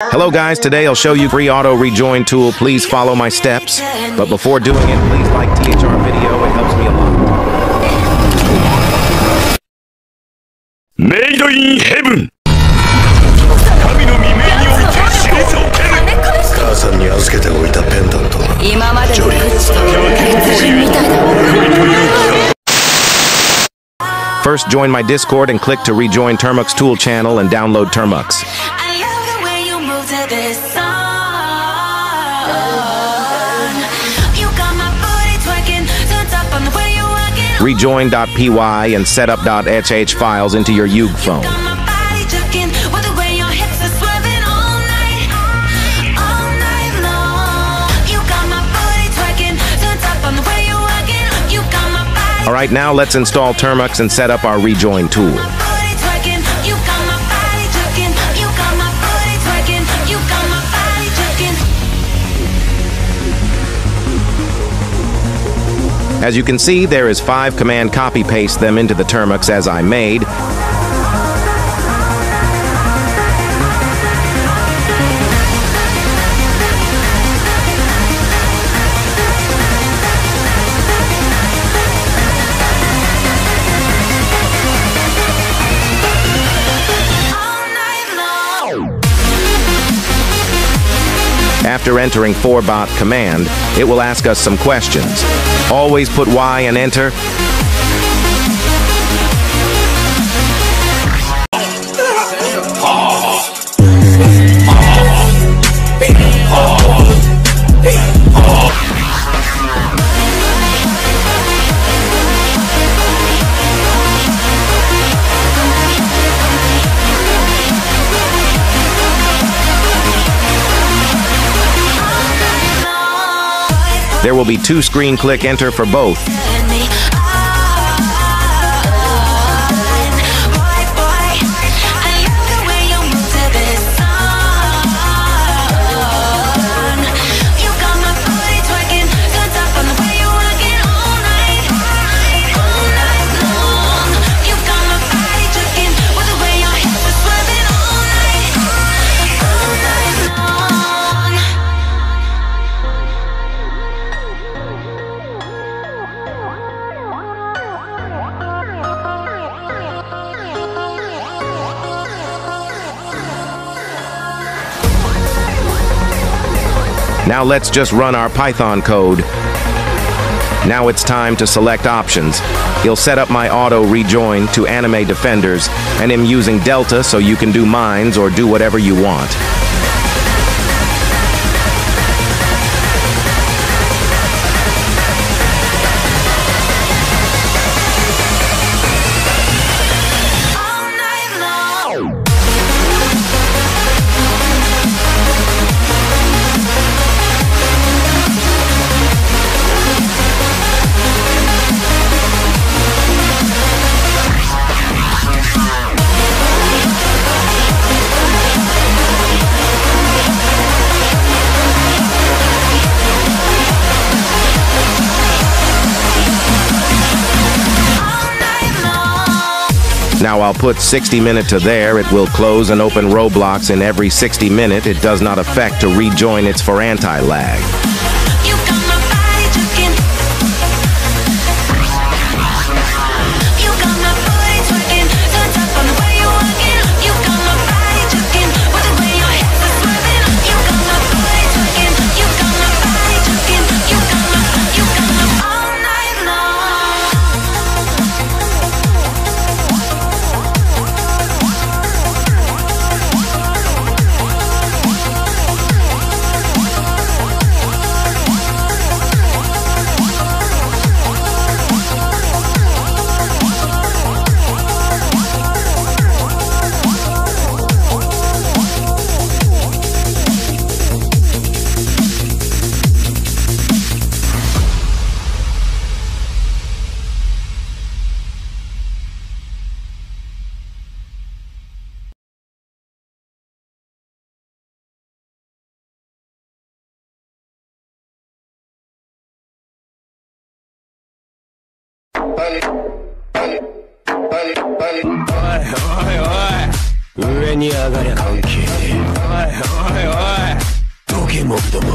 Hello guys, today I'll show you free auto rejoin tool. Please follow my steps. But before doing it, please like THR video. It helps me a lot. Made in heaven. First join my Discord and click to rejoin Termux tool channel and download Termux up on Rejoin.py and setup.hh files into your UgPhone. All Alright, now let's install Termux and set up our rejoin tool. As you can see, there is five command copy paste them into the Termux as I made. After entering 4bot command, it will ask us some questions. Always put Y and enter. There will be two screen click enter for both. Now let's just run our Python code. Now it's time to select options. He'll set up my auto rejoin to anime defenders and am using Delta so you can do mines or do whatever you want. Now I'll put 60 minute to there. It will close and open Roblox in every 60 minute. It does not affect to rejoin its for anti-lag. おいおいおい。上に上がれ関係ねえ。おいおいおい。どけもっとも